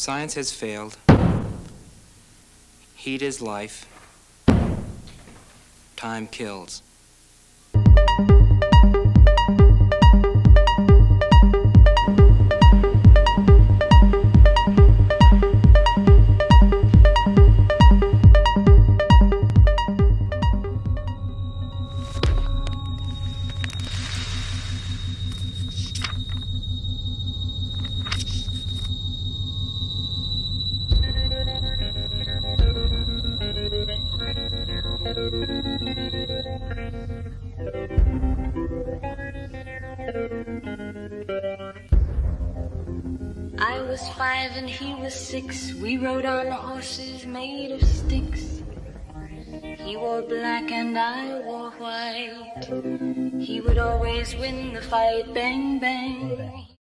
Science has failed. Heat is life. Time kills. I was five and he was six. We rode on horses made of sticks. He wore black and I wore white. He would always win the fight. Bang, bang.